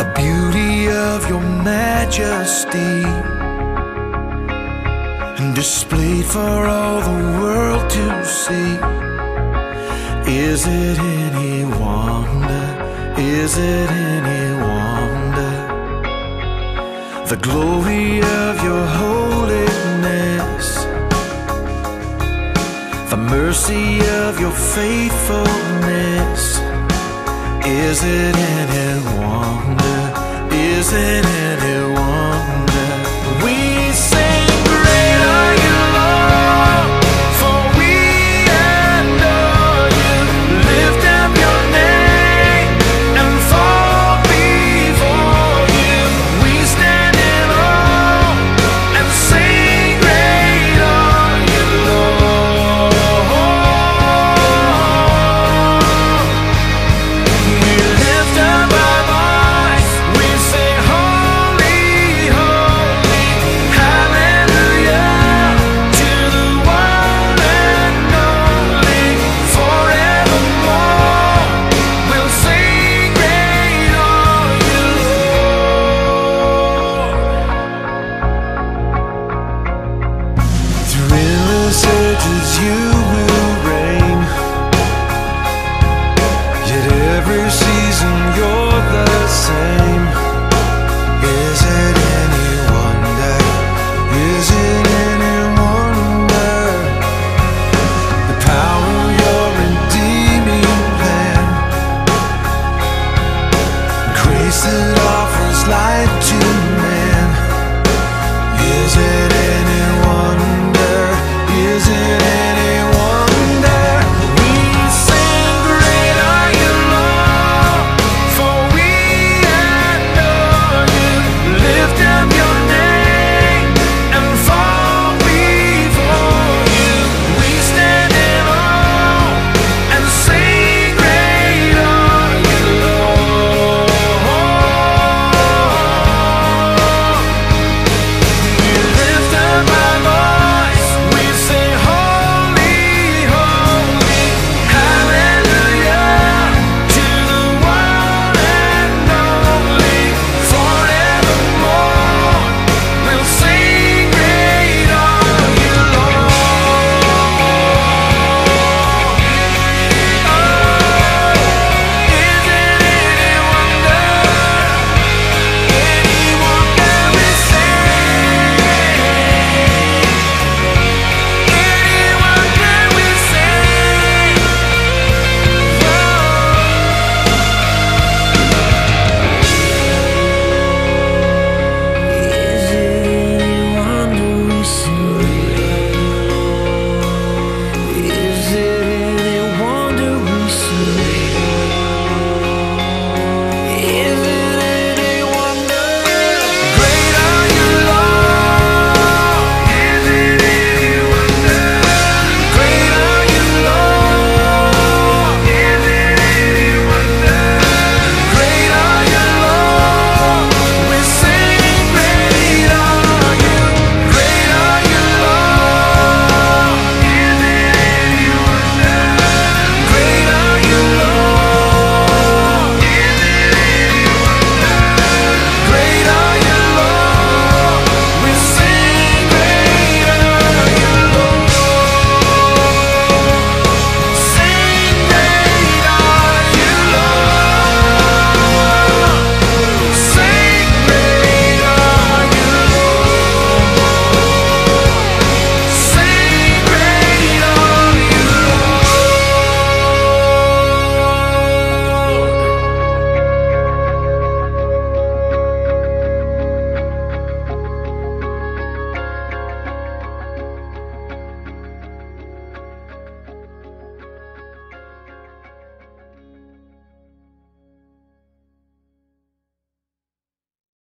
of your majesty and displayed for all the world to see. Is it any wonder? Is it any wonder? The glory of your holiness, the mercy of your faithfulness. Is it any wonder? Is it any season you're the same. Is it any wonder, is it any wonder? The power of your redeeming plan Grace that offers life to me